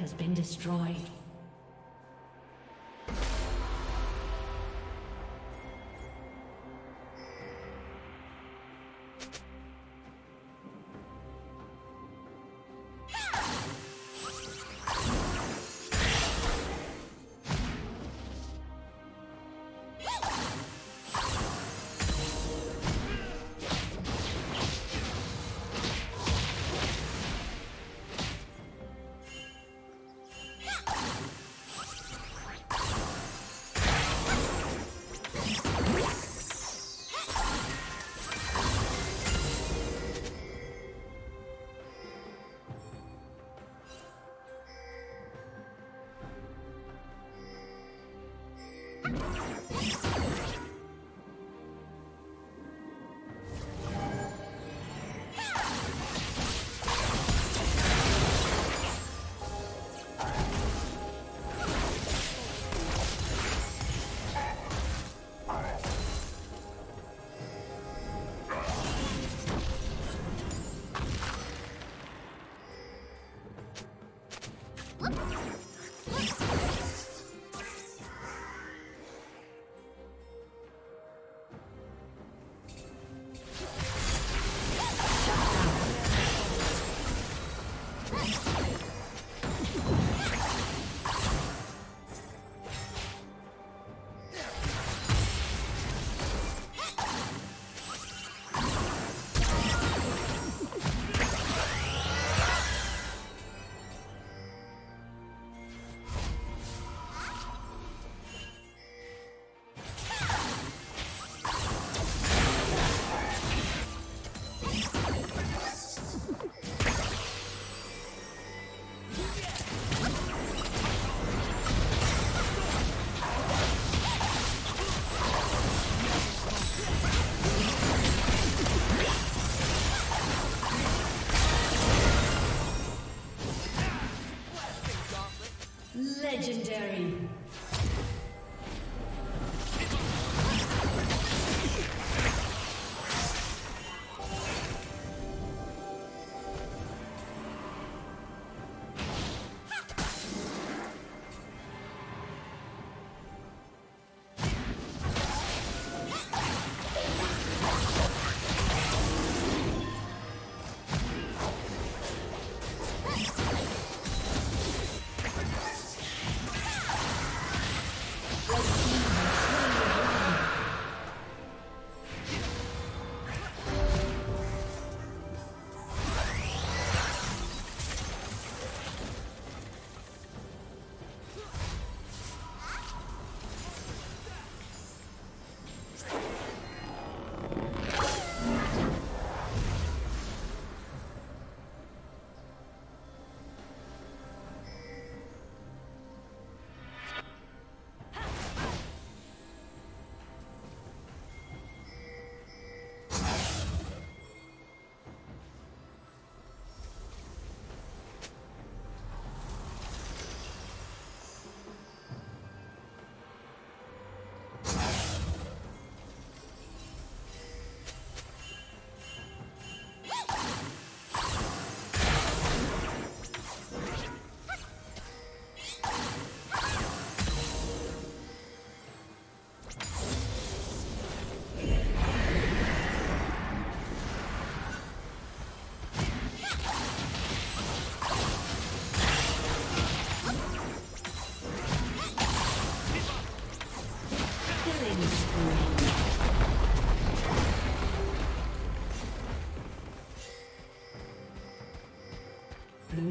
Has been destroyed.